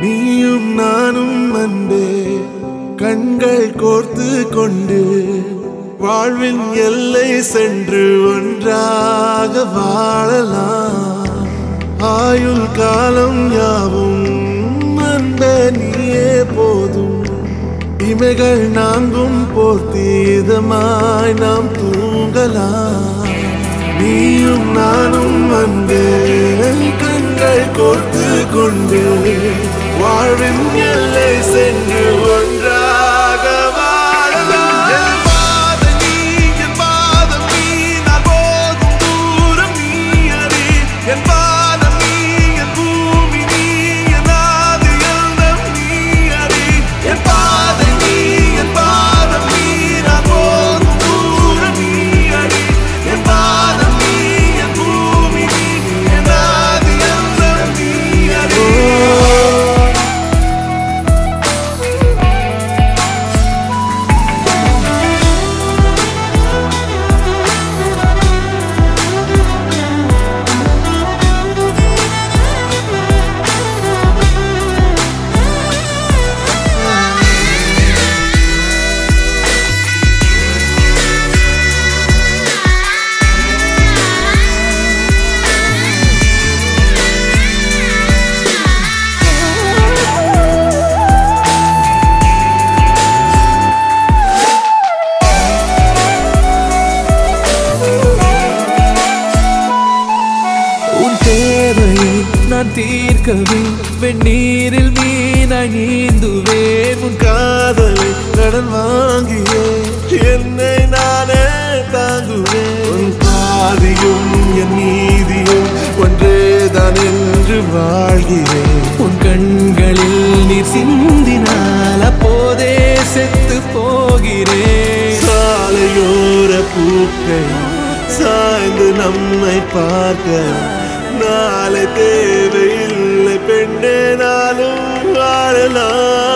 நீயும் நானும் அன்பே கண்கள் கோர்த்து கொண்டு வாழ்வின் எல்லை சென்று ஒன்றாக வாழலாம். ஆயுள் காலம் யாவும் அன்பே நீயே போதும். இமைகள் நாங்கும் போர்த்தீதமாய் நாம் தூங்கலாம். நீயும் நானும் அன்பே கண்கள் கோர்த்து கொண்டு வாழ்வின் எல்லை சென்று ஒன்றா நான் தீர்க்கவே வெந்நீரில் மீனாய் நீந்துவேன் உன் காதலை கடன் வாங்கியே என்னை நானே தாங்குவே. உன் பாதியும் என் நீதியும் ஒன்றேதான் என்று வாழ்கிறேன் உன் கண்களில் நீ சிந்தினால் அப்போதே செத்து போகிறேன் சாலையோர பூக்கள் சாய்ந்து நம்மை பார்க்க நாளை தேவை பெண்ணே நாளும் வாழலாம்